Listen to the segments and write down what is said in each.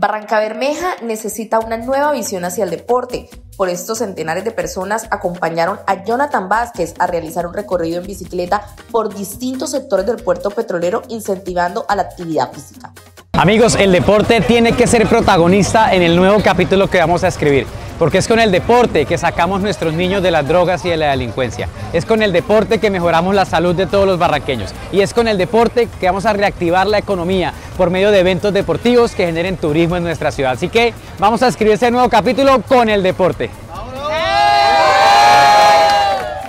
Barranca Bermeja necesita una nueva visión hacia el deporte. Por esto, centenares de personas acompañaron a Jonathan Vázquez a realizar un recorrido en bicicleta por distintos sectores del puerto petrolero, incentivando a la actividad física. Amigos, el deporte tiene que ser protagonista en el nuevo capítulo que vamos a escribir porque es con el deporte que sacamos nuestros niños de las drogas y de la delincuencia. Es con el deporte que mejoramos la salud de todos los barranqueños. Y es con el deporte que vamos a reactivar la economía por medio de eventos deportivos que generen turismo en nuestra ciudad. Así que vamos a escribir este nuevo capítulo con el deporte.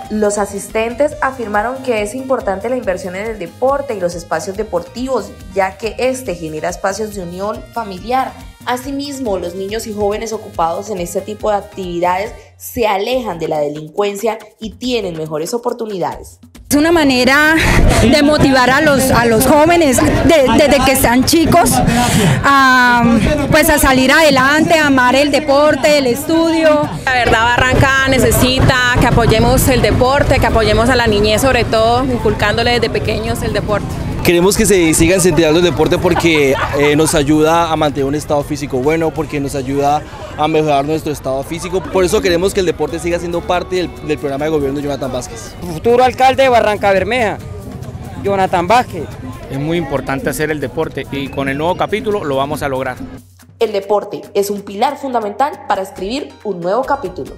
Los asistentes afirmaron que es importante la inversión en el deporte y los espacios deportivos, ya que este genera espacios de unión familiar. Asimismo, los niños y jóvenes ocupados en este tipo de actividades se alejan de la delincuencia y tienen mejores oportunidades. Es una manera de motivar a los, a los jóvenes desde que están chicos a, pues a salir adelante, a amar el deporte, el estudio. La verdad Barranca necesita que apoyemos el deporte, que apoyemos a la niñez sobre todo, inculcándole desde pequeños el deporte. Queremos que se siga incentivando el deporte porque eh, nos ayuda a mantener un estado físico bueno, porque nos ayuda a mejorar nuestro estado físico. Por eso queremos que el deporte siga siendo parte del, programa de gobierno de Jonathan Vázquez. Futuro alcalde de Barranca Bermeja, Jonathan Vázquez. Es muy importante hacer el deporte y con el nuevo capítulo lo vamos a lograr. El deporte es un pilar fundamental para escribir un nuevo capítulo.